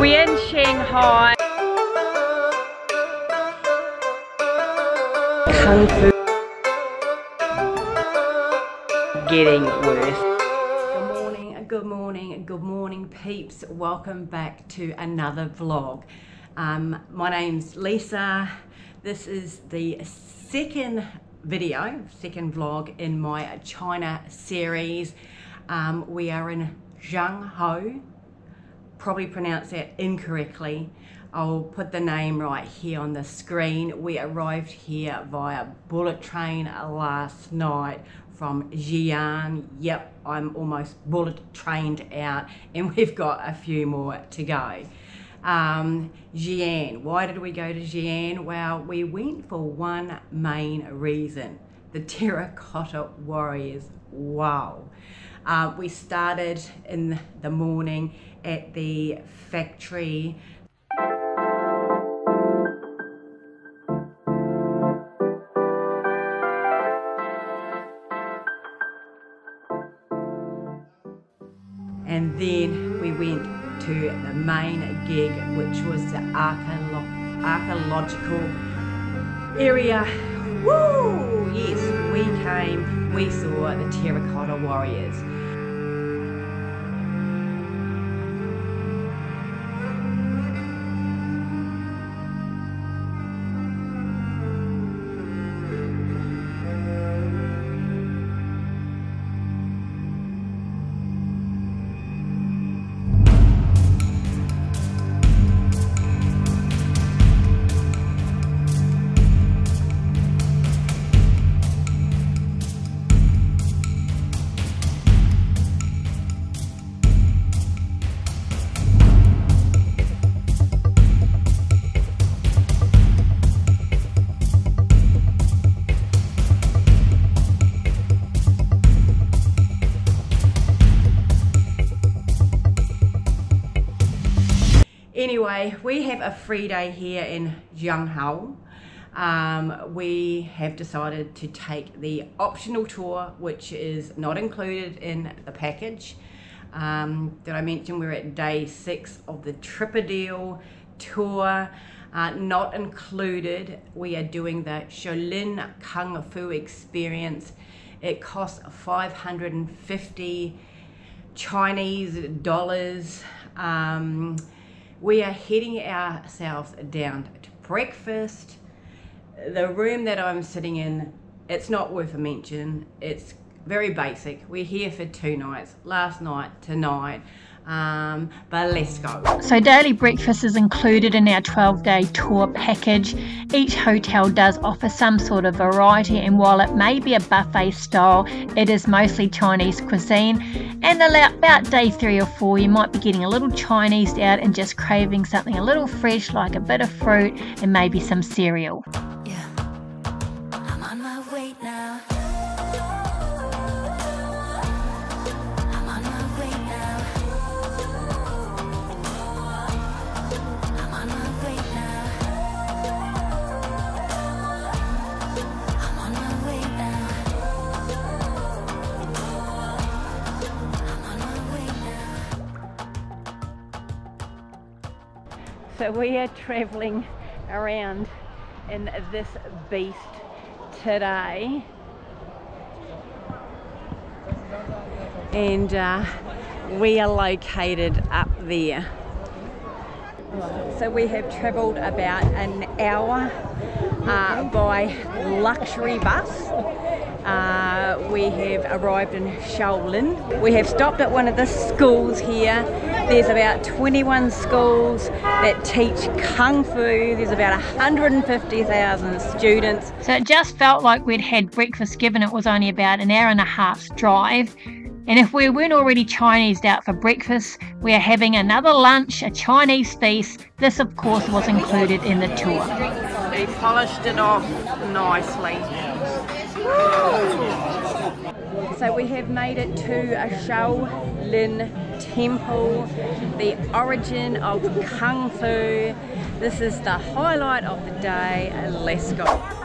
We're in Shanghai. Kung Fu getting worse. Good morning, good morning, good morning peeps. Welcome back to another vlog. Um, my name's Lisa. This is the second video, second vlog in my China series. Um, we are in Zhengzhou, probably pronounced that incorrectly. I'll put the name right here on the screen. We arrived here via bullet train last night from Xi'an. Yep, I'm almost bullet trained out and we've got a few more to go. Um, Xi'an, why did we go to Xi'an? Well, we went for one main reason, the Terracotta Warriors. Wow. Uh, we started in the morning at the factory and then we went to the main gig which was the archaeological area Woo! Yes, we came, we saw the Terracotta Warriors. We have a free day here in Zhengzhou. Um, we have decided to take the optional tour, which is not included in the package. Um, did I mention we're at day six of the Tripadeal tour? Uh, not included, we are doing the Shaolin Kung Fu experience. It costs 550 Chinese dollars. Um, we are heading ourselves down to breakfast. The room that I'm sitting in, it's not worth a mention. It's very basic. We're here for two nights, last night, tonight. Um, but let's go. So, daily breakfast is included in our 12 day tour package. Each hotel does offer some sort of variety, and while it may be a buffet style, it is mostly Chinese cuisine. And about day three or four, you might be getting a little Chinese out and just craving something a little fresh, like a bit of fruit and maybe some cereal. So we are traveling around in this beast today. And uh, we are located up there. So we have travelled about an hour uh, by luxury bus. Uh, we have arrived in Shaolin. We have stopped at one of the schools here there's about 21 schools that teach Kung Fu. There's about 150,000 students. So it just felt like we'd had breakfast given it was only about an hour and a half's drive. And if we weren't already Chinese out for breakfast, we are having another lunch, a Chinese feast. This, of course, was included in the tour. They polished it off nicely. So we have made it to a Shaolin temple, the origin of Kung Fu. This is the highlight of the day. Let's go.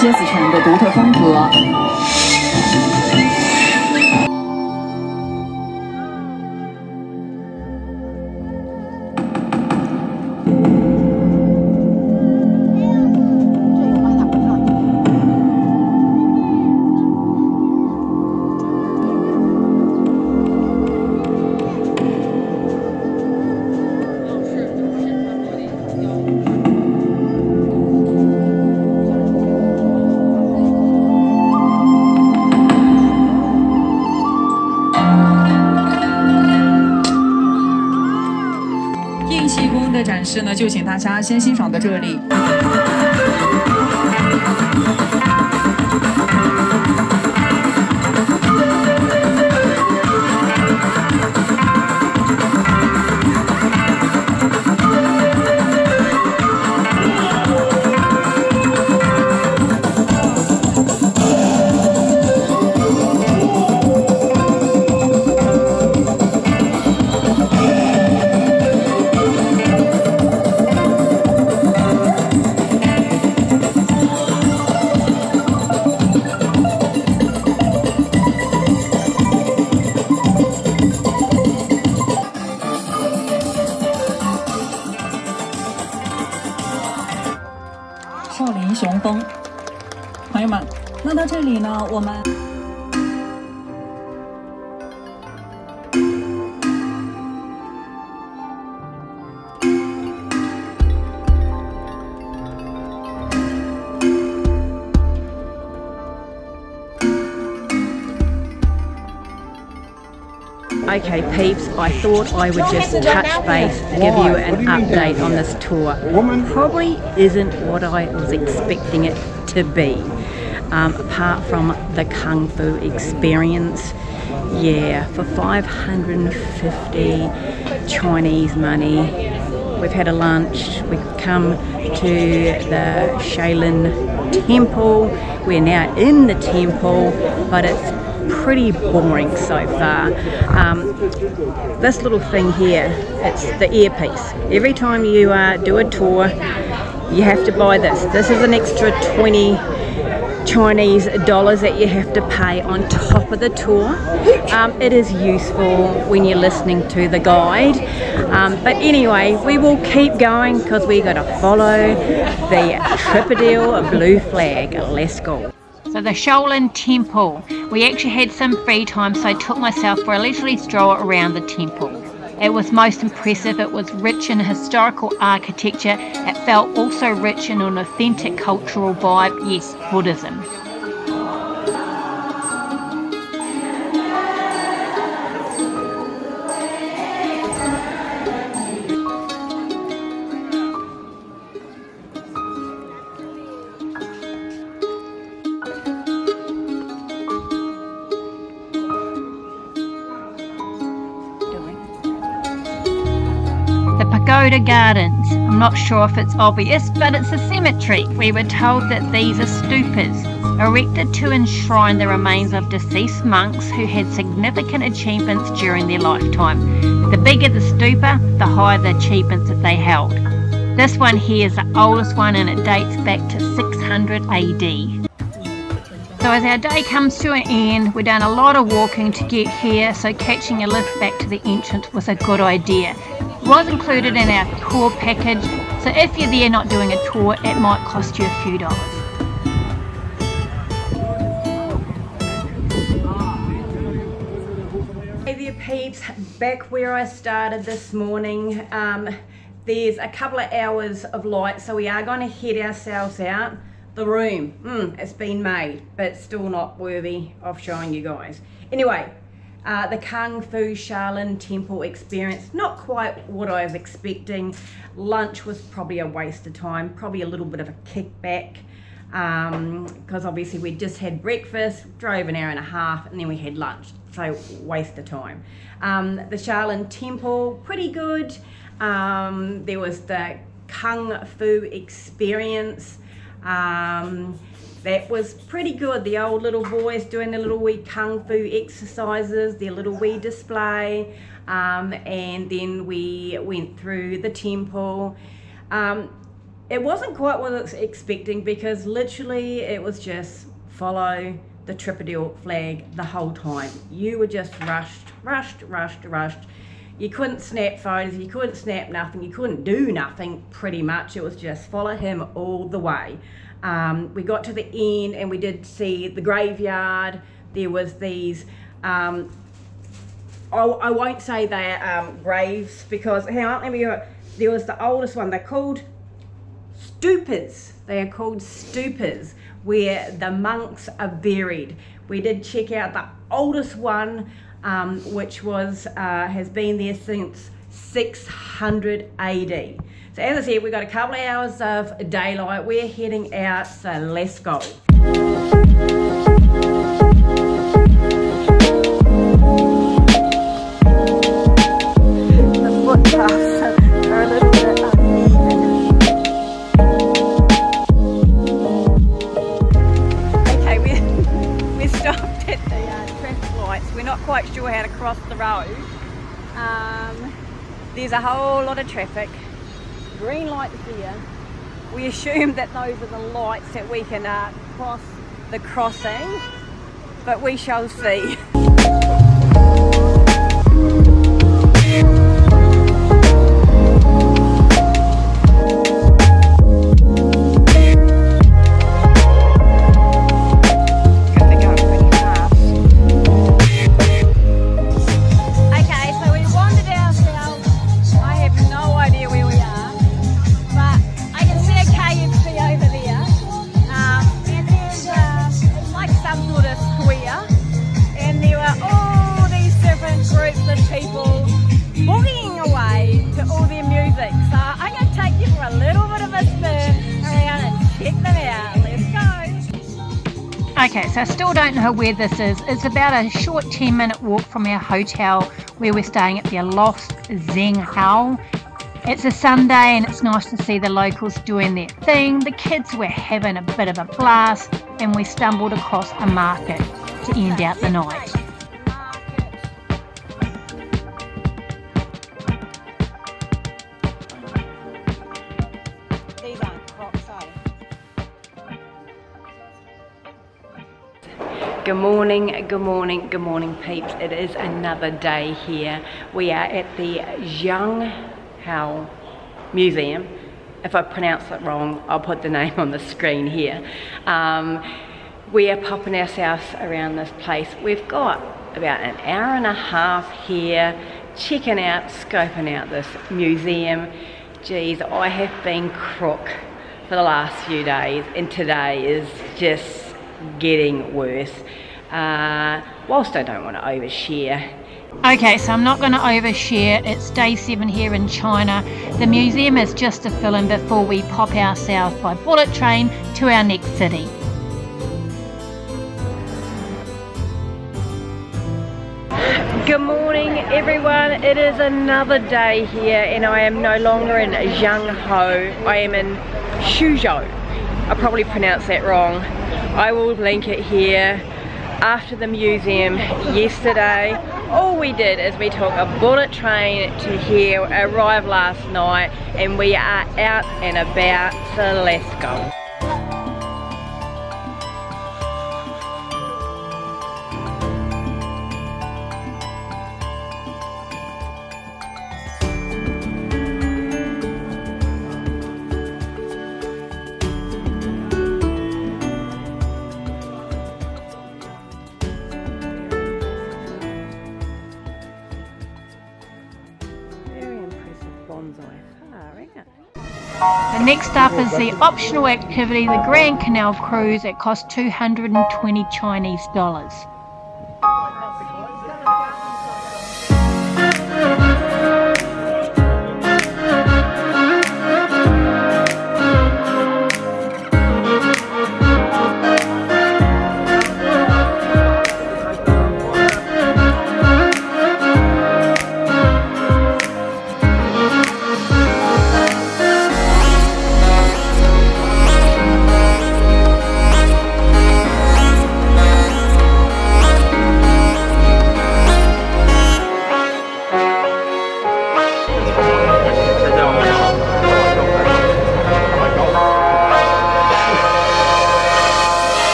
蝎子城大家先欣赏到这里。Okay, peeps, I thought I would just touch base, give you an update on this tour. Probably isn't what I was expecting it to be, um, apart from the Kung Fu experience. Yeah, for 550 Chinese money, we've had a lunch, we've come to the Shaolin Temple, we're now in the temple, but it's pretty boring so far. Um, this little thing here, it's the earpiece. Every time you uh, do a tour, you have to buy this. This is an extra 20 Chinese dollars that you have to pay on top of the tour. Um, it is useful when you're listening to the guide. Um, but anyway, we will keep going because we got to follow the Tripadeal blue flag. Let's go. The Shaolin Temple. We actually had some free time, so I took myself for a leisurely stroll around the temple. It was most impressive. It was rich in historical architecture. It felt also rich in an authentic cultural vibe. Yes, Buddhism. Gardens. I'm not sure if it's obvious, but it's a cemetery. We were told that these are stupas, erected to enshrine the remains of deceased monks who had significant achievements during their lifetime. The bigger the stupa, the higher the achievements that they held. This one here is the oldest one and it dates back to 600 AD. So as our day comes to an end, we've done a lot of walking to get here, so catching a lift back to the entrance was a good idea. Was included in our tour package, so if you're there not doing a tour, it might cost you a few dollars. Peeps, back where I started this morning. Um, there's a couple of hours of light, so we are going to head ourselves out. The room, mm, it's been made, but still not worthy of showing you guys. Anyway, uh, the Kung Fu Shaolin Temple experience, not quite what I was expecting. Lunch was probably a waste of time, probably a little bit of a kickback because obviously we just had breakfast, drove an hour and a half, and then we had lunch. So waste of time. Um, the Shaolin Temple, pretty good. Um, there was the Kung Fu experience. That was pretty good. The old little boys doing their little wee kung fu exercises, their little wee display. Um, and then we went through the temple. Um, it wasn't quite what I was expecting because literally it was just follow the Tripadeal flag the whole time. You were just rushed, rushed, rushed, rushed. You couldn't snap photos, you couldn't snap nothing, you couldn't do nothing pretty much. It was just follow him all the way. Um, we got to the end and we did see the graveyard. There was these, um, I, I, won't say they're um, graves because, hang on, let me go. There was the oldest one, they're called stupas. They are called stupas where the monks are buried. We did check out the oldest one, um, which was uh, has been there since 600 AD. So as I said, we've got a couple of hours of daylight. We're heading out, so let's go. Quite sure how to cross the road. Um, there's a whole lot of traffic. Green lights here. We assume that those are the lights that we can uh, cross the crossing, but we shall see. Okay, so I still don't know where this is. It's about a short 10 minute walk from our hotel where we're staying at the Aloft Zhengzhou. It's a Sunday and it's nice to see the locals doing their thing. The kids were having a bit of a blast and we stumbled across a market to end out the night. Good morning, good morning, good morning, peeps. It is another day here. We are at the Zhang Hao Museum. If I pronounce it wrong, I'll put the name on the screen here. Um, we are popping ourselves around this place. We've got about an hour and a half here, checking out, scoping out this museum. Geez, I have been crook for the last few days, and today is just getting worse. Uh, whilst I don't want to overshare. Okay, so I'm not going to overshare. It's day seven here in China. The museum is just a fill in before we pop ourselves by bullet train to our next city. Good morning everyone, it is another day here and I am no longer in Zhengzhou, I am in Suzhou. I probably pronounced that wrong. I will link it here after the museum yesterday. All we did is we took a bullet train to here, arrived last night, and we are out and about, so let's go. Next up is the optional activity, the Grand Canal Cruise. It costs 220 Chinese dollars.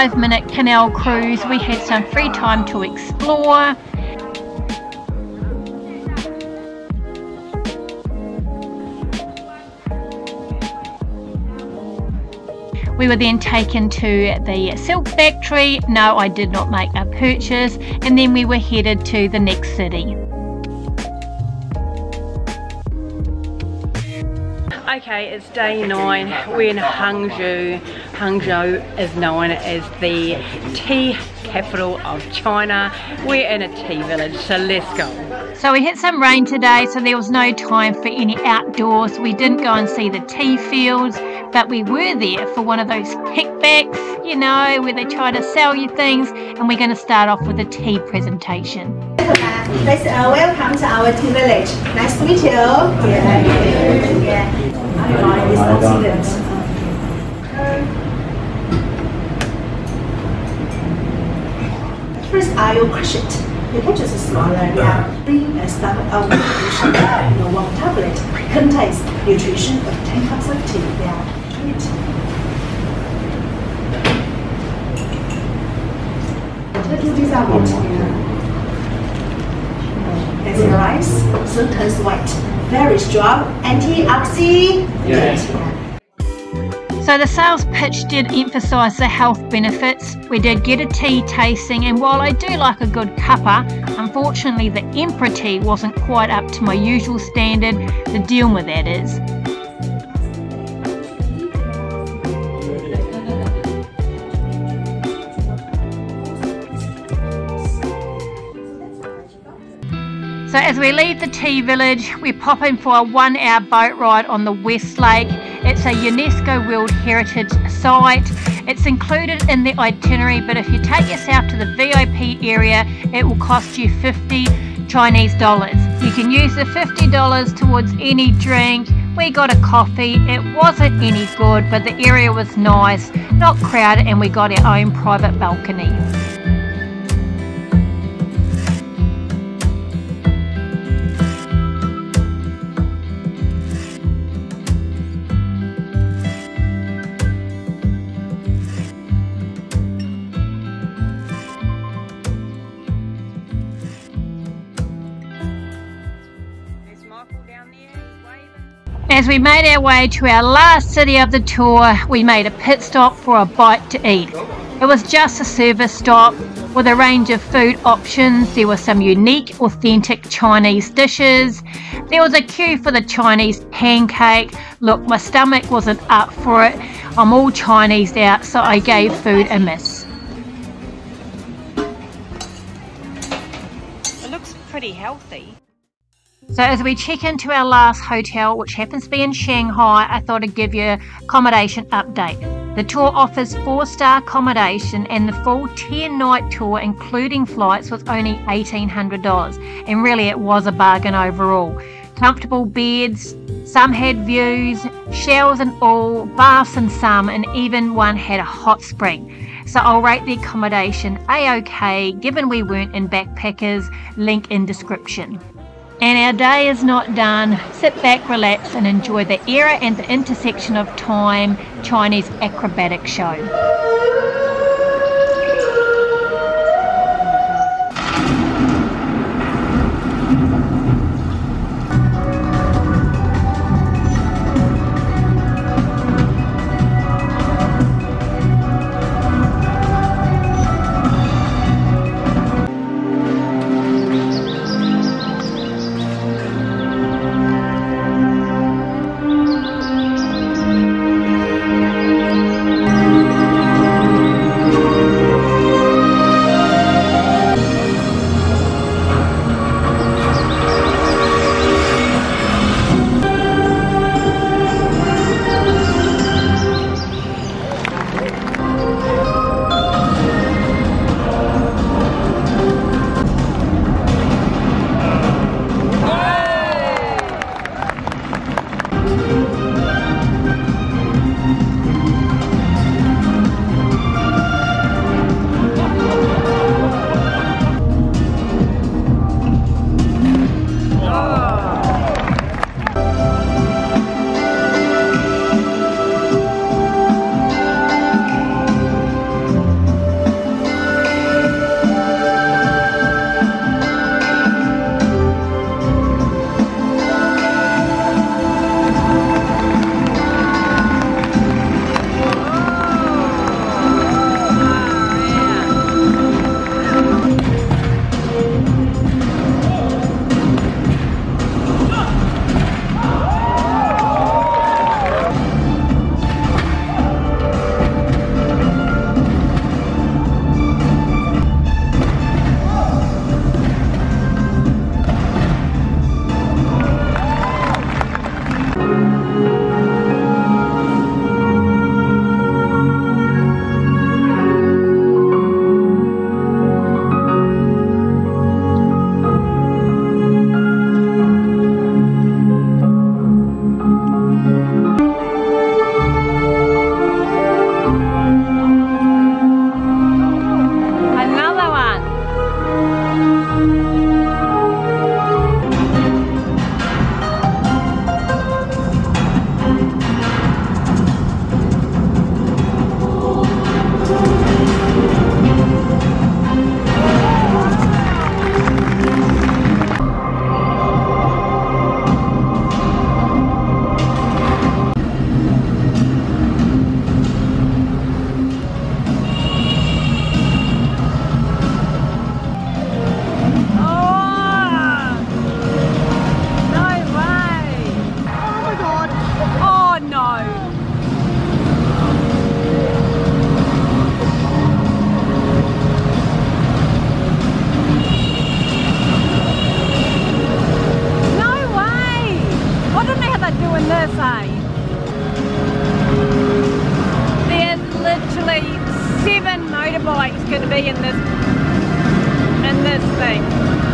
25 minute canal cruise, we had some free time to explore. We were then taken to the silk factory. No, I did not make a purchase. And then we were headed to the next city. Okay, it's day nine. We're in Hangzhou. Hangzhou is known as the tea capital of China. We're in a tea village, so let's go. So we had some rain today, so there was no time for any outdoors. We didn't go and see the tea fields, but we were there for one of those kickbacks, you know, where they try to sell you things, and we're going to start off with a tea presentation. Let's uh, welcome to our tea village. Nice to meet you. Yeah. yeah. Mine is not. First, I will crush it. You can just swallow it down. Three and start nutrition. You know, one tablet contains nutrition of 10 cups of tea. Yeah, it. Little bit out. Yeah. There's rice, so turns white. Very strong antioxidant. Yes. So the sales pitch did emphasise the health benefits. We did get a tea tasting, and while I do like a good cuppa, unfortunately the Emperor tea wasn't quite up to my usual standard. The deal with that is. So as we leave the tea village, we pop in for a one hour boat ride on the West Lake. It's a UNESCO World Heritage Site. It's included in the itinerary, but if you take yourself to the VIP area, it will cost you 50 Chinese dollars. You can use the $50 towards any drink. We got a coffee. It wasn't any good, but the area was nice, not crowded, and we got our own private balcony. We made our way to our last city of the tour, we made a pit stop for a bite to eat. It was just a service stop with a range of food options. There were some unique, authentic Chinese dishes. There was a queue for the Chinese pancake. Look, my stomach wasn't up for it. I'm all Chinese out, so I gave food a miss. It looks pretty healthy. So as we check into our last hotel, which happens to be in Shanghai, I thought I'd give you accommodation update. The tour offers four-star accommodation and the full 10-night tour, including flights, was only $1,800. And really it was a bargain overall. Comfortable beds, some had views, showers and all, baths and some, and even one had a hot spring. So I'll rate the accommodation A-OK, given we weren't in backpackers, link in description. And our day is not done. Sit back, relax, and enjoy the era and the intersection of time Chinese acrobatic show. this and this thing.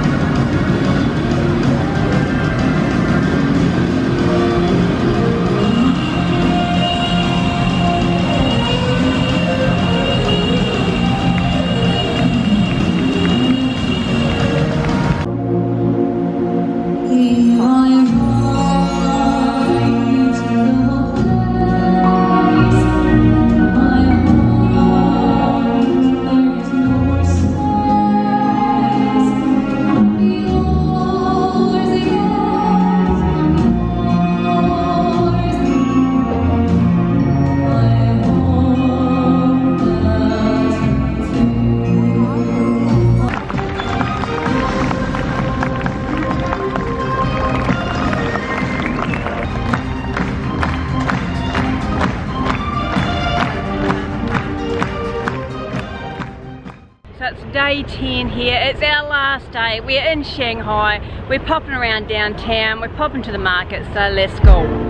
10 here. It's our last day. We're in Shanghai. We're popping around downtown. We're popping to the market, so let's go.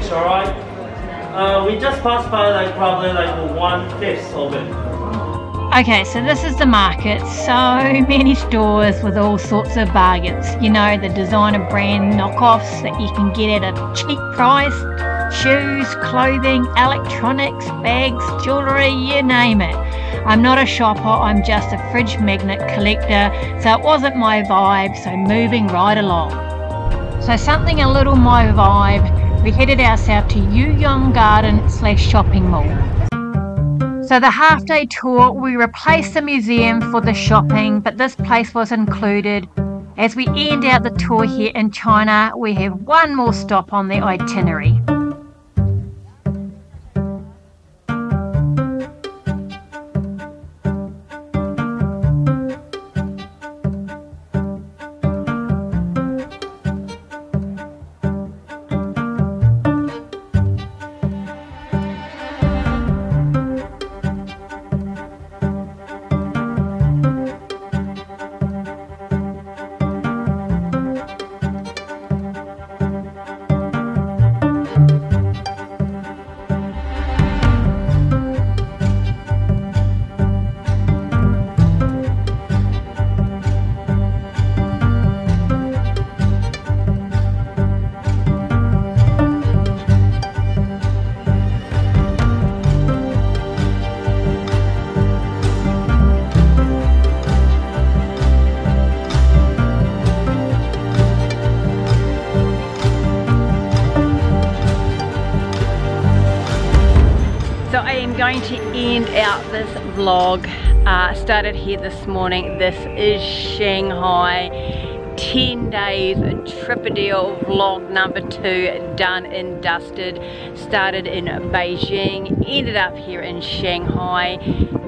Huge, alright? Uh, we just passed by like probably like one fifth of it. Okay, so this is the market. So many stores with all sorts of bargains. You know, the designer brand knockoffs that you can get at a cheap price shoes, clothing, electronics, bags, jewellery, you name it. I'm not a shopper, I'm just a fridge magnet collector, so it wasn't my vibe, so moving right along. So something a little my vibe, we headed ourselves to Yuyuan Garden slash shopping mall. So the half day tour, we replaced the museum for the shopping, but this place was included. As we end out the tour here in China, we have one more stop on the itinerary. Going to end out this vlog. Uh, started here this morning. This is Shanghai. 10 days Tripadeal vlog number two done and dusted. Started in Beijing ended up here in Shanghai.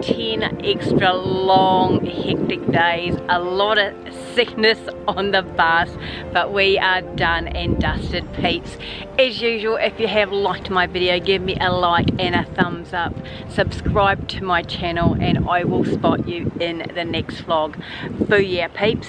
10 extra long hectic days a lot of sickness on the bus but we are done and dusted peeps. As usual if you have liked my video give me a like and a thumbs up. Subscribe to my channel and I will spot you in the next vlog. Booyah peeps